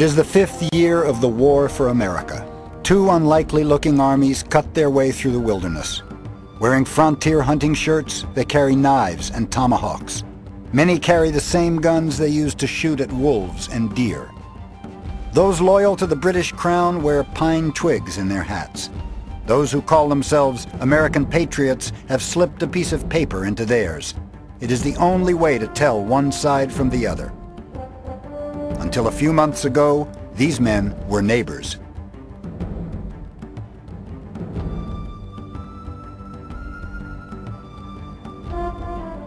It is the fifth year of the War for America. Two unlikely-looking armies cut their way through the wilderness. Wearing frontier hunting shirts, they carry knives and tomahawks. Many carry the same guns they used to shoot at wolves and deer. Those loyal to the British Crown wear pine twigs in their hats. Those who call themselves American patriots have slipped a piece of paper into theirs. It is the only way to tell one side from the other. Until a few months ago, these men were neighbors.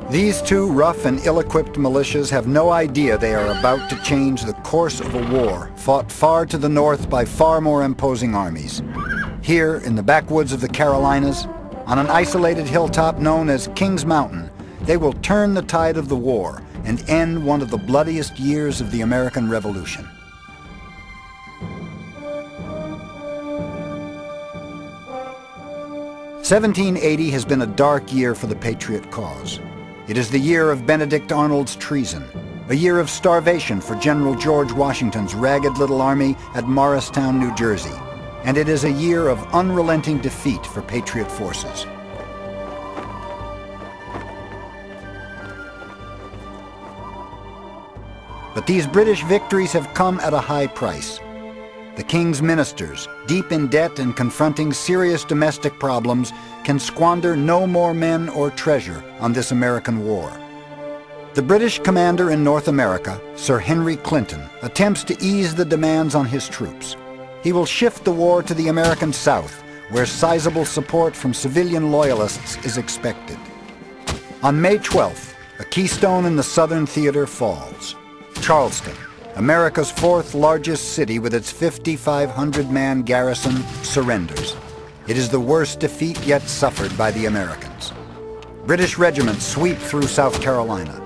These two rough and ill-equipped militias have no idea they are about to change the course of a war fought far to the north by far more imposing armies. Here, in the backwoods of the Carolinas, on an isolated hilltop known as Kings Mountain, they will turn the tide of the war and end one of the bloodiest years of the American Revolution. Seventeen eighty has been a dark year for the Patriot cause. It is the year of Benedict Arnold's treason, a year of starvation for General George Washington's ragged little army at Morristown, New Jersey, and it is a year of unrelenting defeat for Patriot forces. But these British victories have come at a high price. The king's ministers, deep in debt and confronting serious domestic problems, can squander no more men or treasure on this American war. The British commander in North America, Sir Henry Clinton, attempts to ease the demands on his troops. He will shift the war to the American South, where sizable support from civilian loyalists is expected. On May 12th, a keystone in the Southern Theater falls. Charleston, America's fourth largest city with its 5,500-man garrison, surrenders. It is the worst defeat yet suffered by the Americans. British regiments sweep through South Carolina.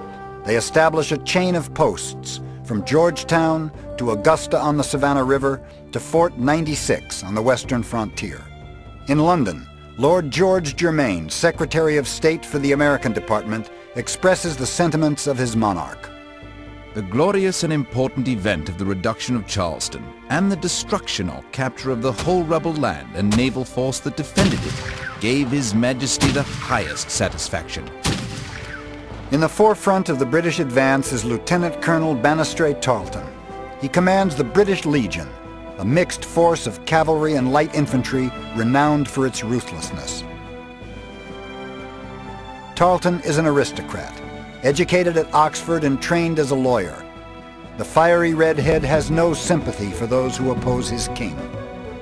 They establish a chain of posts from Georgetown to Augusta on the Savannah River to Fort 96 on the western frontier. In London, Lord George Germain, Secretary of State for the American Department, expresses the sentiments of his monarch the glorious and important event of the reduction of Charleston and the destruction or capture of the whole rebel land and naval force that defended it gave His Majesty the highest satisfaction. In the forefront of the British advance is Lieutenant Colonel Banastre Tarleton. He commands the British Legion, a mixed force of cavalry and light infantry renowned for its ruthlessness. Tarleton is an aristocrat educated at Oxford and trained as a lawyer. The fiery redhead has no sympathy for those who oppose his king.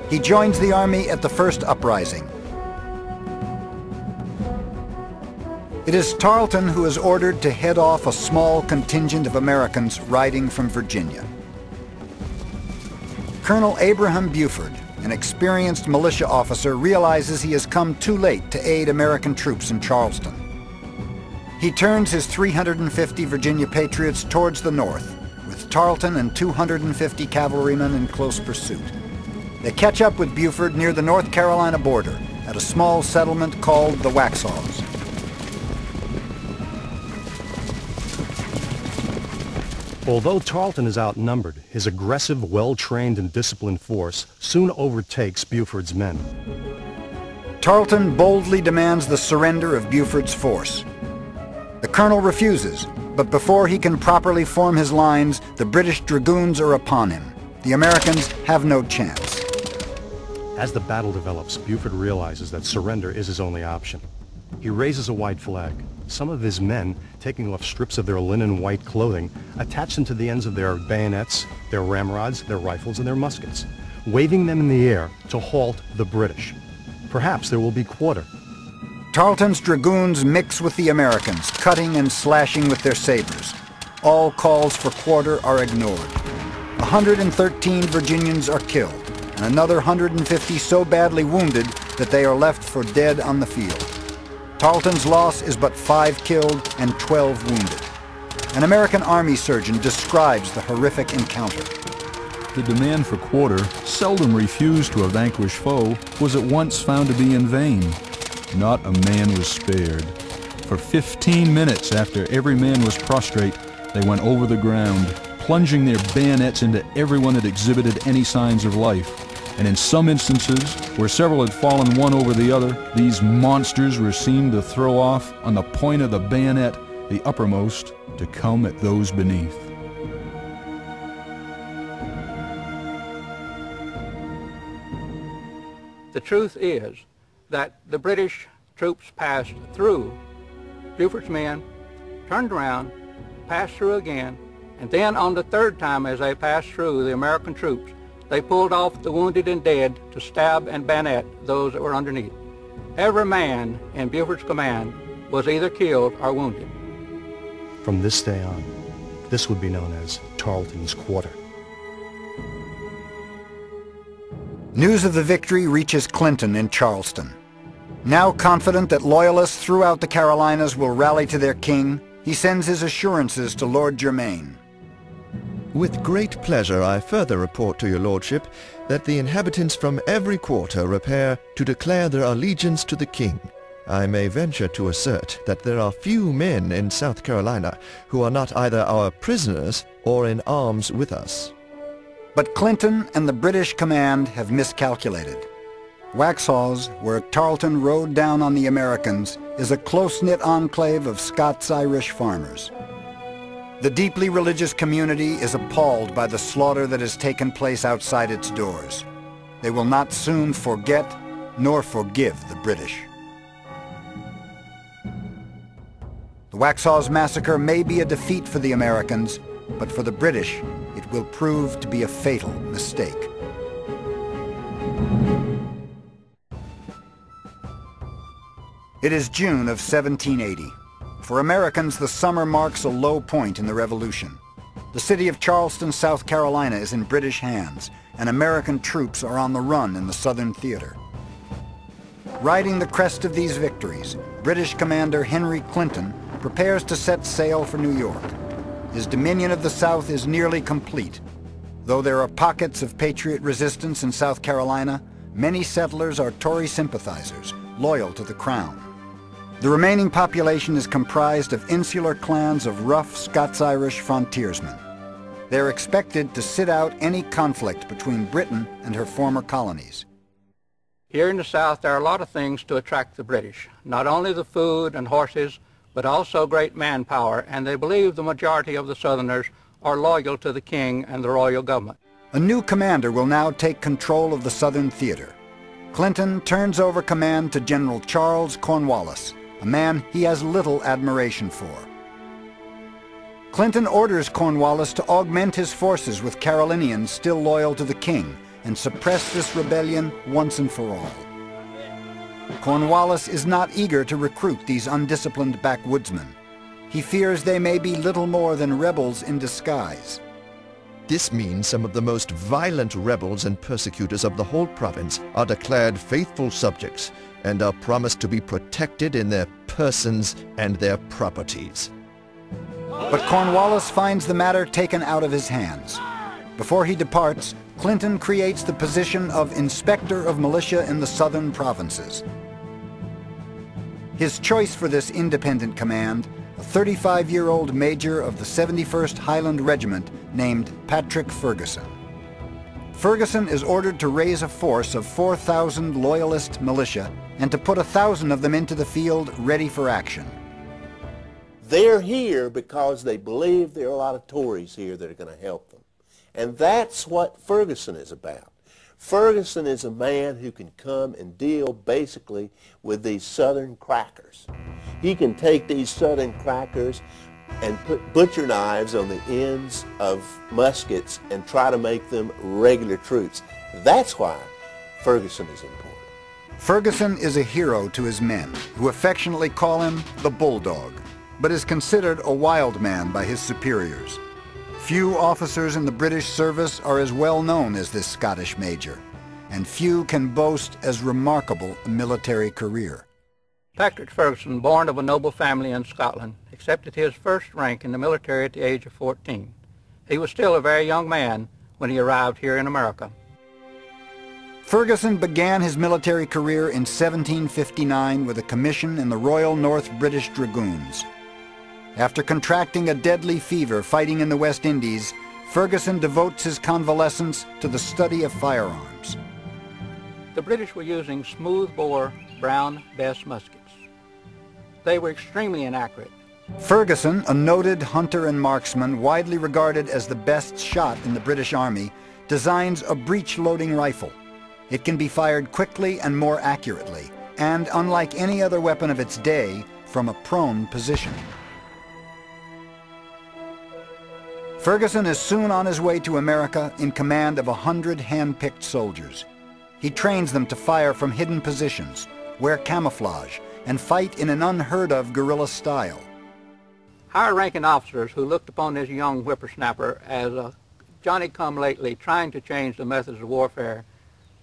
He joins the army at the first uprising. It is Tarleton who is ordered to head off a small contingent of Americans riding from Virginia. Colonel Abraham Buford, an experienced militia officer, realizes he has come too late to aid American troops in Charleston. He turns his 350 Virginia Patriots towards the north, with Tarleton and 250 cavalrymen in close pursuit. They catch up with Buford near the North Carolina border at a small settlement called the Waxhaws. Although Tarleton is outnumbered, his aggressive, well-trained and disciplined force soon overtakes Buford's men. Tarleton boldly demands the surrender of Buford's force, the colonel refuses, but before he can properly form his lines, the British dragoons are upon him. The Americans have no chance. As the battle develops, Buford realizes that surrender is his only option. He raises a white flag. Some of his men, taking off strips of their linen white clothing, attach them to the ends of their bayonets, their ramrods, their rifles, and their muskets, waving them in the air to halt the British. Perhaps there will be quarter, Tarleton's dragoons mix with the Americans, cutting and slashing with their sabers. All calls for quarter are ignored. 113 Virginians are killed, and another 150 so badly wounded that they are left for dead on the field. Tarleton's loss is but five killed and 12 wounded. An American army surgeon describes the horrific encounter. The demand for quarter, seldom refused to a vanquished foe, was at once found to be in vain. Not a man was spared. For 15 minutes after every man was prostrate, they went over the ground, plunging their bayonets into everyone that exhibited any signs of life. And in some instances, where several had fallen one over the other, these monsters were seen to throw off on the point of the bayonet the uppermost to come at those beneath. The truth is that the British troops passed through Buford's men, turned around, passed through again, and then on the third time as they passed through the American troops, they pulled off the wounded and dead to stab and bayonet those that were underneath. Every man in Buford's command was either killed or wounded. From this day on, this would be known as Tarleton's Quarter. News of the victory reaches Clinton in Charleston. Now confident that loyalists throughout the Carolinas will rally to their king, he sends his assurances to Lord Germain. With great pleasure I further report to your lordship that the inhabitants from every quarter repair to declare their allegiance to the king. I may venture to assert that there are few men in South Carolina who are not either our prisoners or in arms with us. But Clinton and the British command have miscalculated. Waxhaws, where Tarleton rode down on the Americans, is a close-knit enclave of Scots-Irish farmers. The deeply religious community is appalled by the slaughter that has taken place outside its doors. They will not soon forget nor forgive the British. The Waxhaws massacre may be a defeat for the Americans, but for the British, it will prove to be a fatal mistake. It is June of 1780. For Americans, the summer marks a low point in the Revolution. The city of Charleston, South Carolina is in British hands, and American troops are on the run in the Southern Theater. Riding the crest of these victories, British Commander Henry Clinton prepares to set sail for New York. His dominion of the South is nearly complete. Though there are pockets of Patriot resistance in South Carolina, many settlers are Tory sympathizers, loyal to the Crown. The remaining population is comprised of insular clans of rough Scots-Irish frontiersmen. They're expected to sit out any conflict between Britain and her former colonies. Here in the South, there are a lot of things to attract the British. Not only the food and horses, but also great manpower, and they believe the majority of the Southerners are loyal to the king and the royal government. A new commander will now take control of the Southern Theater. Clinton turns over command to General Charles Cornwallis, a man he has little admiration for. Clinton orders Cornwallis to augment his forces with Carolinians still loyal to the king and suppress this rebellion once and for all. Cornwallis is not eager to recruit these undisciplined backwoodsmen. He fears they may be little more than rebels in disguise. This means some of the most violent rebels and persecutors of the whole province are declared faithful subjects and are promised to be protected in their persons and their properties. But Cornwallis finds the matter taken out of his hands. Before he departs, Clinton creates the position of Inspector of Militia in the southern provinces. His choice for this independent command, a 35-year-old major of the 71st Highland Regiment named Patrick Ferguson. Ferguson is ordered to raise a force of 4,000 Loyalist militia and to put a thousand of them into the field ready for action. They're here because they believe there are a lot of Tories here that are going to help them. And that's what Ferguson is about. Ferguson is a man who can come and deal basically with these southern crackers. He can take these southern crackers and put butcher knives on the ends of muskets and try to make them regular troops. That's why Ferguson is important. Ferguson is a hero to his men, who affectionately call him the Bulldog, but is considered a wild man by his superiors. Few officers in the British service are as well known as this Scottish major, and few can boast as remarkable a military career. Patrick Ferguson, born of a noble family in Scotland, accepted his first rank in the military at the age of 14. He was still a very young man when he arrived here in America. Ferguson began his military career in 1759 with a commission in the Royal North British Dragoons. After contracting a deadly fever fighting in the West Indies, Ferguson devotes his convalescence to the study of firearms. The British were using smooth-bore Brown Bess muskets. They were extremely inaccurate. Ferguson, a noted hunter and marksman widely regarded as the best shot in the British Army, designs a breech-loading rifle. It can be fired quickly and more accurately, and unlike any other weapon of its day, from a prone position. Ferguson is soon on his way to America in command of a hundred hand-picked soldiers. He trains them to fire from hidden positions, wear camouflage, and fight in an unheard-of guerrilla style. Higher-ranking officers who looked upon this young whippersnapper as a Johnny-come-lately trying to change the methods of warfare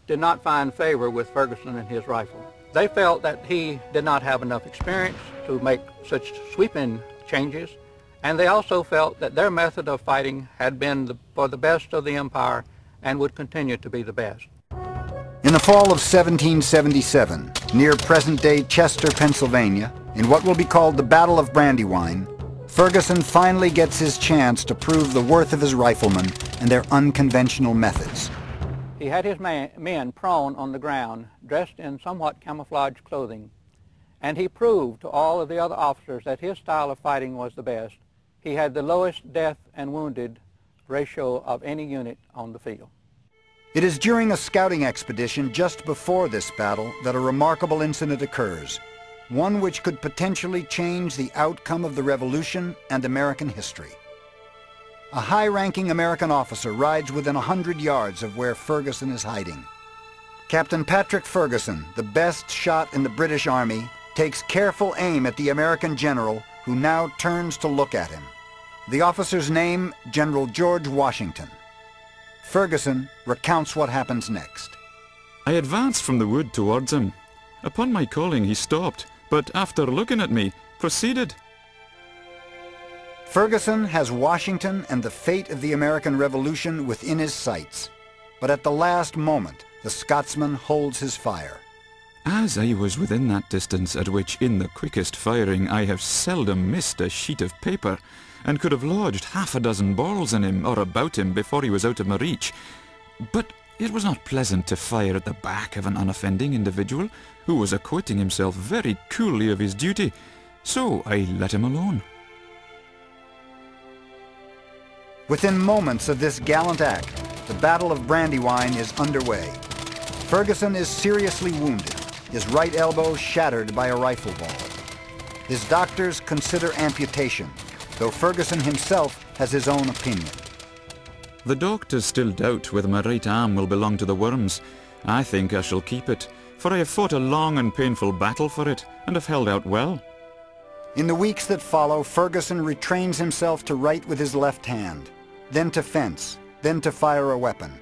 did not find favor with Ferguson and his rifle. They felt that he did not have enough experience to make such sweeping changes, and they also felt that their method of fighting had been the, for the best of the empire and would continue to be the best. In the fall of 1777, near present-day Chester, Pennsylvania, in what will be called the Battle of Brandywine, Ferguson finally gets his chance to prove the worth of his riflemen and their unconventional methods. He had his men prone on the ground, dressed in somewhat camouflaged clothing, and he proved to all of the other officers that his style of fighting was the best. He had the lowest death and wounded ratio of any unit on the field. It is during a scouting expedition just before this battle that a remarkable incident occurs, one which could potentially change the outcome of the Revolution and American history. A high-ranking American officer rides within a hundred yards of where Ferguson is hiding. Captain Patrick Ferguson, the best shot in the British Army, takes careful aim at the American general who now turns to look at him. The officer's name, General George Washington. Ferguson recounts what happens next. I advanced from the wood towards him. Upon my calling he stopped, but after looking at me, proceeded. Ferguson has Washington and the fate of the American Revolution within his sights. But at the last moment, the Scotsman holds his fire. As I was within that distance at which in the quickest firing I have seldom missed a sheet of paper, and could have lodged half a dozen balls in him or about him before he was out of my reach. But it was not pleasant to fire at the back of an unoffending individual who was acquitting himself very coolly of his duty, so I let him alone. Within moments of this gallant act, the Battle of Brandywine is underway. Ferguson is seriously wounded, his right elbow shattered by a rifle ball. His doctors consider amputation, though Ferguson himself has his own opinion. The doctors still doubt whether my right arm will belong to the worms. I think I shall keep it, for I have fought a long and painful battle for it, and have held out well. In the weeks that follow, Ferguson retrains himself to write with his left hand, then to fence, then to fire a weapon.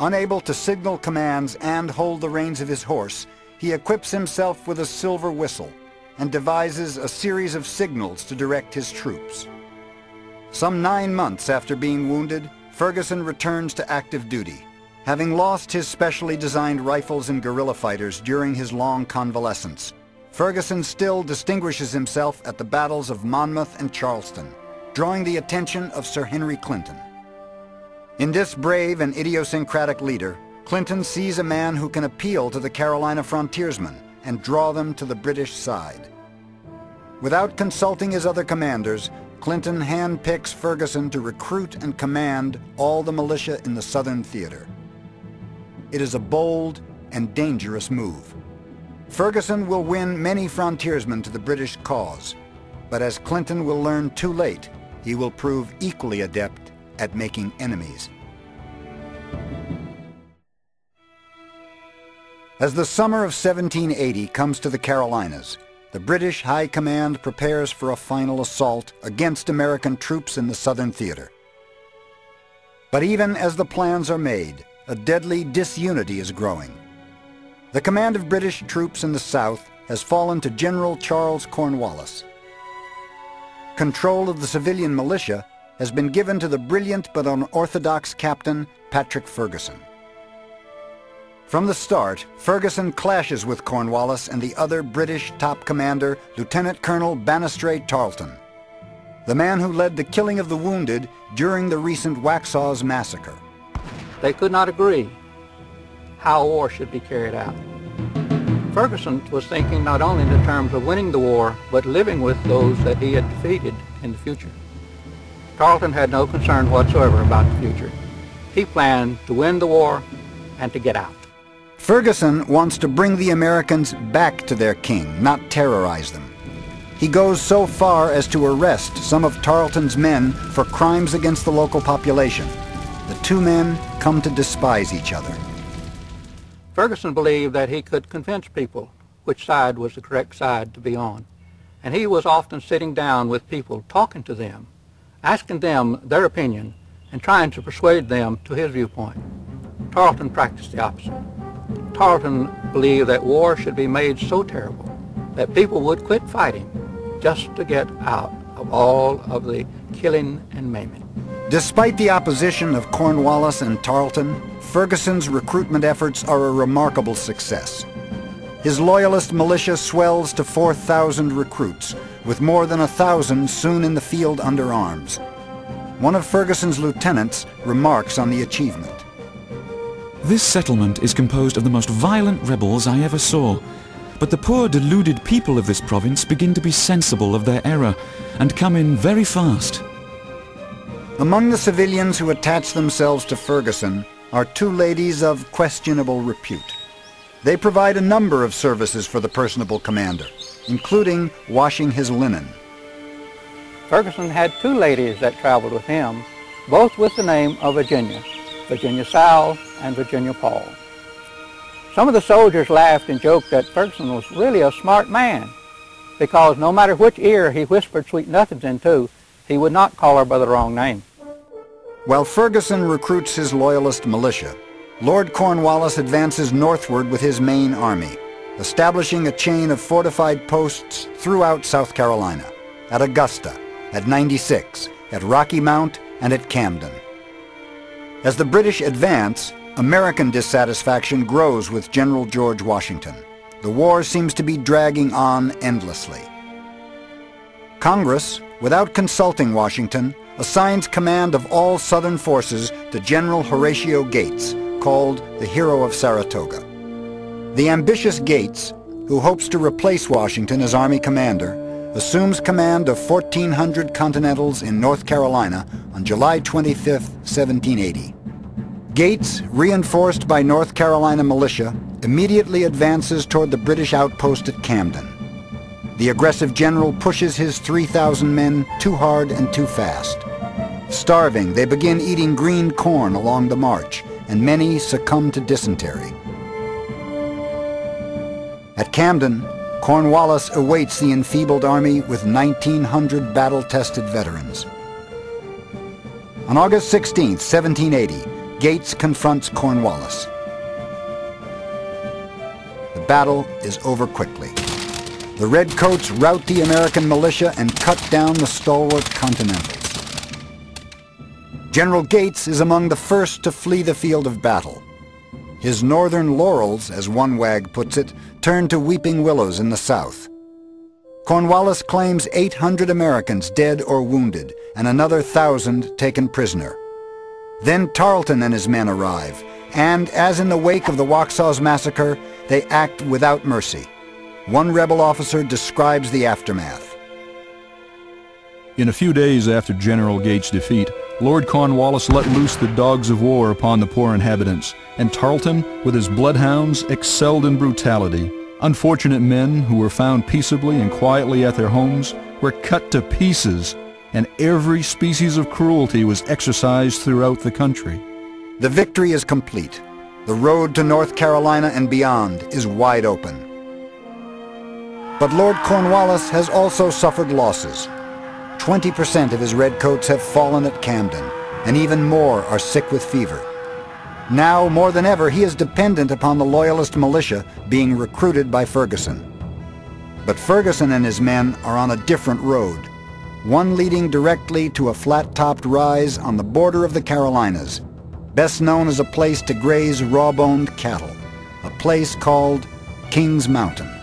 Unable to signal commands and hold the reins of his horse, he equips himself with a silver whistle and devises a series of signals to direct his troops. Some nine months after being wounded, Ferguson returns to active duty, having lost his specially designed rifles and guerrilla fighters during his long convalescence. Ferguson still distinguishes himself at the battles of Monmouth and Charleston, drawing the attention of Sir Henry Clinton. In this brave and idiosyncratic leader, Clinton sees a man who can appeal to the Carolina frontiersmen and draw them to the British side. Without consulting his other commanders, Clinton handpicks Ferguson to recruit and command all the militia in the Southern Theater. It is a bold and dangerous move. Ferguson will win many frontiersmen to the British cause, but as Clinton will learn too late, he will prove equally adept at making enemies. As the summer of 1780 comes to the Carolinas, the British High Command prepares for a final assault against American troops in the Southern Theater. But even as the plans are made, a deadly disunity is growing. The command of British troops in the South has fallen to General Charles Cornwallis. Control of the civilian militia has been given to the brilliant but unorthodox captain Patrick Ferguson. From the start, Ferguson clashes with Cornwallis and the other British top commander, Lieutenant Colonel Banastre Tarleton. the man who led the killing of the wounded during the recent Waxhaws massacre. They could not agree how war should be carried out. Ferguson was thinking not only in the terms of winning the war, but living with those that he had defeated in the future. Tarleton had no concern whatsoever about the future. He planned to win the war and to get out. Ferguson wants to bring the Americans back to their king, not terrorize them. He goes so far as to arrest some of Tarleton's men for crimes against the local population. The two men come to despise each other. Ferguson believed that he could convince people which side was the correct side to be on. And he was often sitting down with people, talking to them, asking them their opinion, and trying to persuade them to his viewpoint. Tarleton practiced the opposite. Tarleton believed that war should be made so terrible that people would quit fighting just to get out of all of the killing and maiming. Despite the opposition of Cornwallis and Tarleton, Ferguson's recruitment efforts are a remarkable success. His loyalist militia swells to 4,000 recruits, with more than a thousand soon in the field under arms. One of Ferguson's lieutenants remarks on the achievement. This settlement is composed of the most violent rebels I ever saw. But the poor deluded people of this province begin to be sensible of their error and come in very fast. Among the civilians who attach themselves to Ferguson are two ladies of questionable repute. They provide a number of services for the personable commander, including washing his linen. Ferguson had two ladies that traveled with him, both with the name of Virginia, Virginia Sowell and Virginia Paul. Some of the soldiers laughed and joked that Ferguson was really a smart man, because no matter which ear he whispered sweet nothings into, he would not call her by the wrong name. While Ferguson recruits his loyalist militia, Lord Cornwallis advances northward with his main army, establishing a chain of fortified posts throughout South Carolina, at Augusta, at 96, at Rocky Mount, and at Camden. As the British advance, American dissatisfaction grows with General George Washington. The war seems to be dragging on endlessly. Congress, without consulting Washington, assigns command of all Southern forces to General Horatio Gates, called the Hero of Saratoga. The ambitious Gates, who hopes to replace Washington as Army commander, assumes command of 1,400 Continentals in North Carolina on July 25, 1780. Gates, reinforced by North Carolina militia, immediately advances toward the British outpost at Camden. The aggressive general pushes his 3,000 men too hard and too fast. Starving, they begin eating green corn along the march, and many succumb to dysentery. At Camden, Cornwallis awaits the enfeebled army with 1,900 battle-tested veterans. On August 16, 1780, Gates confronts Cornwallis. The battle is over quickly. The Redcoats rout the American militia and cut down the stalwart Continentals. General Gates is among the first to flee the field of battle. His northern laurels, as one wag puts it, turn to weeping willows in the south. Cornwallis claims 800 Americans dead or wounded and another thousand taken prisoner. Then Tarleton and his men arrive, and as in the wake of the Waxhaws massacre, they act without mercy. One rebel officer describes the aftermath. In a few days after General Gates' defeat, Lord Cornwallis let loose the dogs of war upon the poor inhabitants, and Tarleton, with his bloodhounds, excelled in brutality. Unfortunate men who were found peaceably and quietly at their homes were cut to pieces, and every species of cruelty was exercised throughout the country. The victory is complete. The road to North Carolina and beyond is wide open. But Lord Cornwallis has also suffered losses. 20% of his redcoats have fallen at Camden, and even more are sick with fever. Now, more than ever, he is dependent upon the Loyalist militia being recruited by Ferguson. But Ferguson and his men are on a different road, one leading directly to a flat-topped rise on the border of the Carolinas, best known as a place to graze raw-boned cattle, a place called Kings Mountain.